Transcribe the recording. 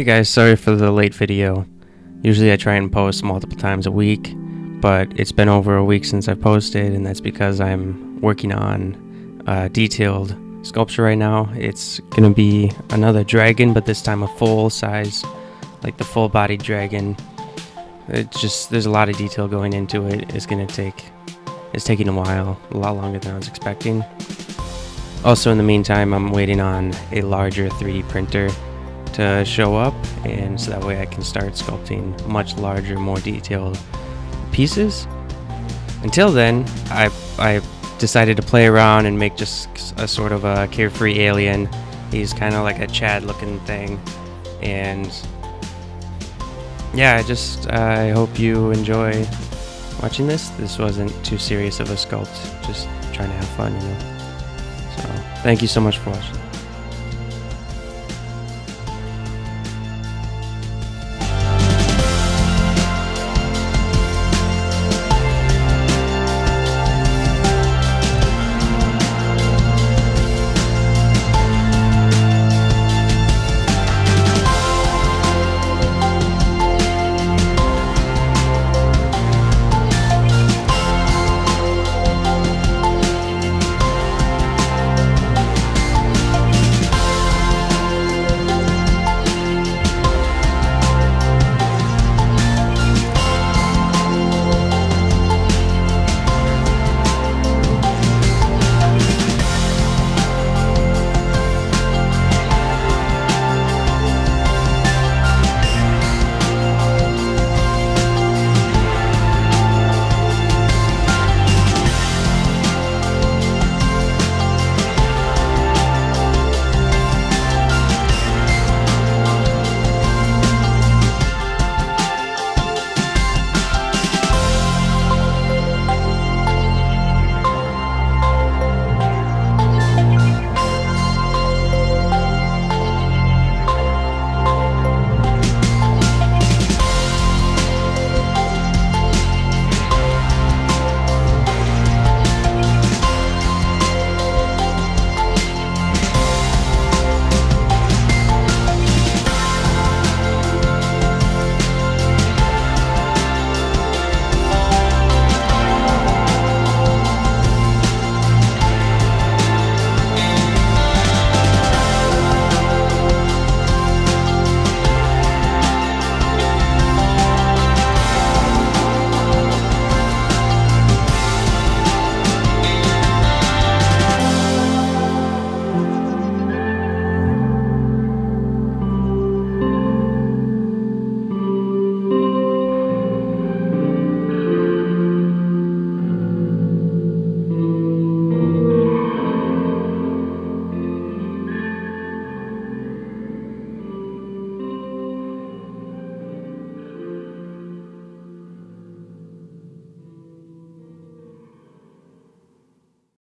Hey guys, sorry for the late video. Usually I try and post multiple times a week, but it's been over a week since I posted, and that's because I'm working on a detailed sculpture right now. It's gonna be another dragon, but this time a full size, like the full bodied dragon. It's just, there's a lot of detail going into it. It's gonna take, it's taking a while, a lot longer than I was expecting. Also, in the meantime, I'm waiting on a larger 3D printer to uh, show up, and so that way I can start sculpting much larger, more detailed pieces. Until then, I I decided to play around and make just a sort of a carefree alien. He's kind of like a Chad looking thing, and yeah, I just I hope you enjoy watching this. This wasn't too serious of a sculpt, just trying to have fun, you know. So thank you so much for watching.